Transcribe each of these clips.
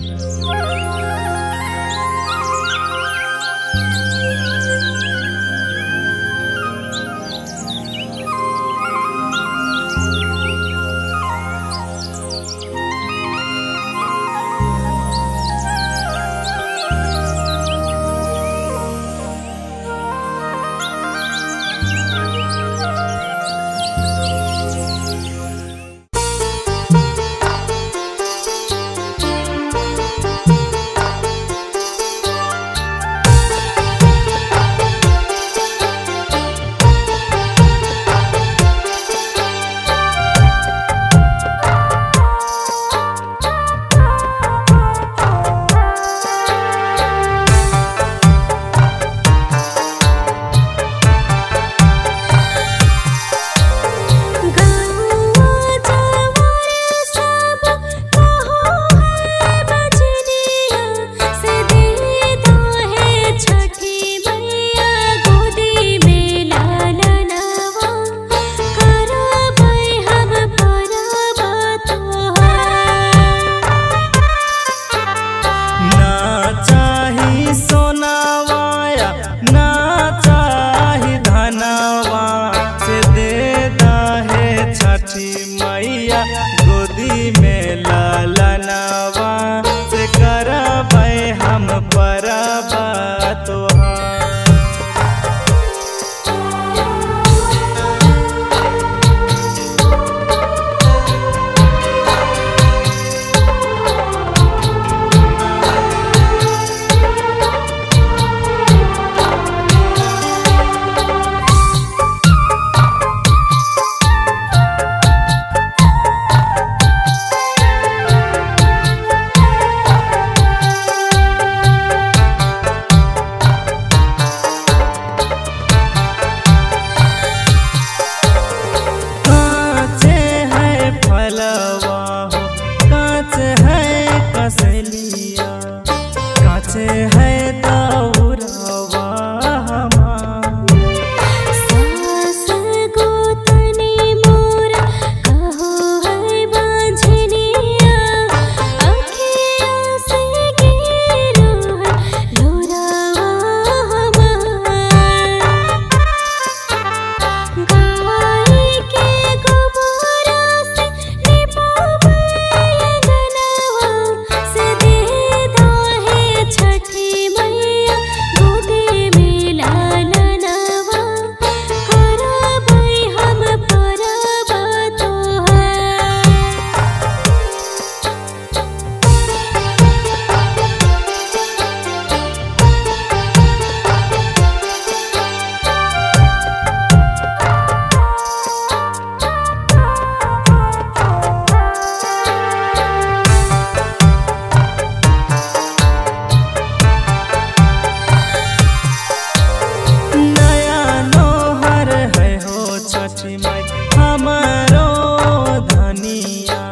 Música dime.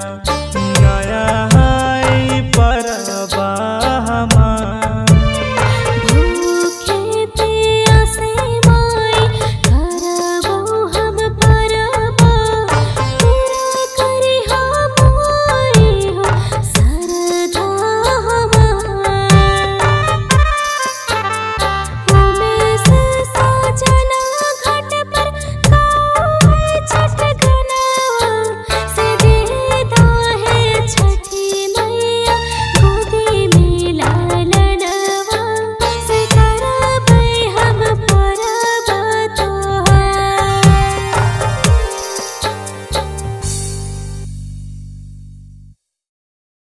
oh